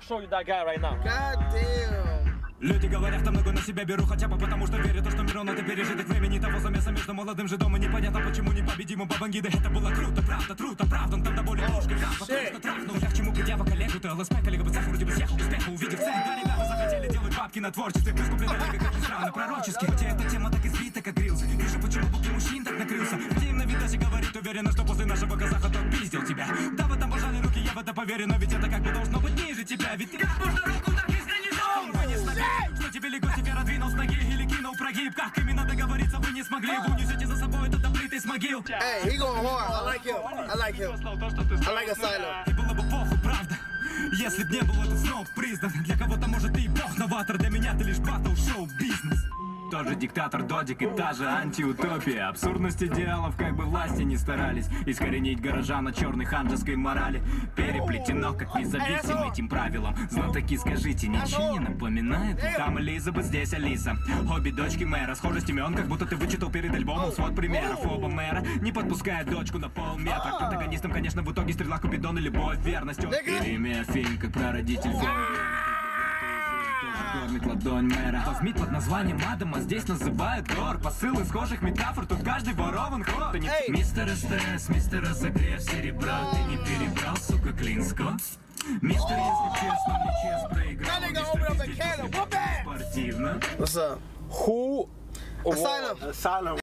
show you that guy right now. God damn. Люди говорят, там много на себя беру хотя бы потому, что верю, то, что Мирон это пережиток времени того замеса между молодым жидом и непонятно почему непобедимым бабангида Это было круто, правда, труто, правда, он там до боли ложкой крапа, просто трахнул Я к чему предъява коллегу, ты ЛСП, коллега бы вроде бы съехал успеха, увидев цель Да, ребята захотели делать бабки на творчестве, плюс куплена лига, как ни странно, пророчески. Хотя эта тема так избита, как грилс, вижу, почему буки мужчин так накрылся. Где им на видосе говорит, уверена, что после нашего казаха тот пиздил тебя. Да, вы там пожали руки, я в это поверю, но ведь это как бы должно быть ниже тебя. Ведь ты как можно руку так искренне Вынес что тебе легко тебе раздвинул с ноги или кинул прогиб. Как именно договориться вы не смогли. Вы унесете за собой этот облитый с могил. Hey, he going hard. I like him. I like him. I like Asylum. И было бы похуй, правда Если б не был этот снова признан Для кого-то может ты и бог новатор. Для меня ты лишь батл-шоу бизнес тоже диктатор Додик и та же антиутопия. Абсурдность идеалов, как бы власти не старались. Искоренить горожан черной ханжеской морали. Переплетено, как независимым этим правилам Знатоки, скажите, ничего не напоминает? Там Элизабет, здесь Алиса? Обе дочки мэра, схожесть имен, как будто ты вычитал перед альбомом свод примеров. Оба мэра не подпускает дочку на полметра. Протагонистом, конечно, в итоге стрела Купидон и любовь, верность. Имя фильм, как прародитель кормит ладонь мэра Возьми под названием Адама, здесь называют Тор Посылы схожих метафор, тут каждый ворован ход Эй! Мистер СТС, мистер разогрев серебра Ты не перебрал, сука, Клинско? Мистер, если честно, мне чест проиграл Мистер. Спортивно What's up? Who? Asylum. Asylum.